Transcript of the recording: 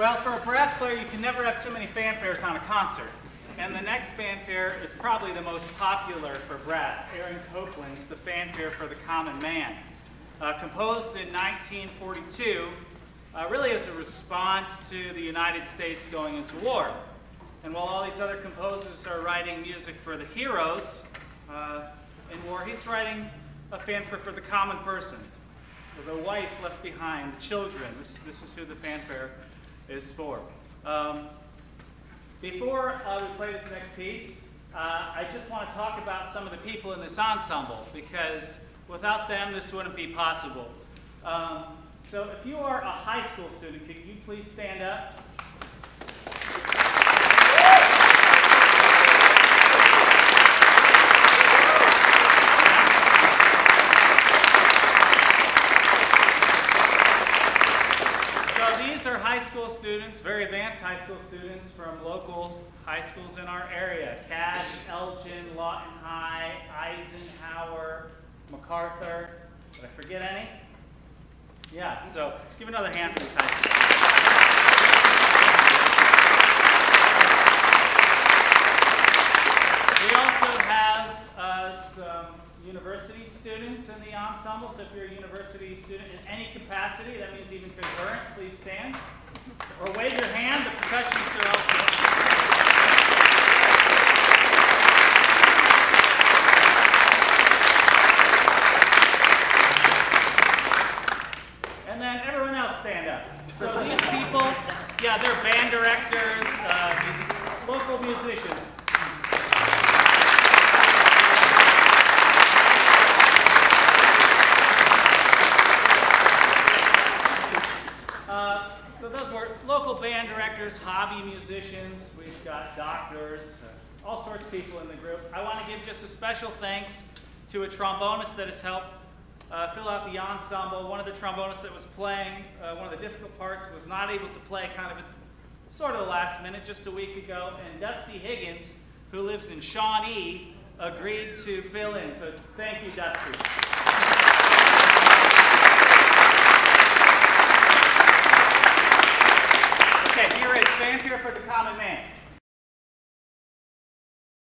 Well, for a brass player, you can never have too many fanfares on a concert. And the next fanfare is probably the most popular for brass, Aaron Copland's The Fanfare for the Common Man. Uh, composed in 1942, uh, really as a response to the United States going into war. And while all these other composers are writing music for the heroes uh, in war, he's writing a fanfare for the common person, for the wife left behind, the children. This, this is who the fanfare is for. Um, before uh, we play this next piece, uh, I just want to talk about some of the people in this ensemble because without them this wouldn't be possible. Um, so if you are a high school student, could you please stand up? these are high school students, very advanced high school students from local high schools in our area. Cache, Elgin, Lawton High, Eisenhower, MacArthur. Did I forget any? Yeah, so give another hand for these high schools. We also have uh, some university students in the ensemble. So if you're a university student in any capacity, that means even concurrent, please stand. Or wave your hand, the percussionists are also. And then everyone else stand up. So these people, yeah, they're band directors, uh, local musicians. Band directors, hobby musicians, we've got doctors, all sorts of people in the group. I want to give just a special thanks to a trombonist that has helped uh, fill out the ensemble. One of the trombonists that was playing uh, one of the difficult parts was not able to play kind of at sort of the last minute just a week ago, and Dusty Higgins, who lives in Shawnee, agreed to fill in. So thank you, Dusty. stand here for the common man.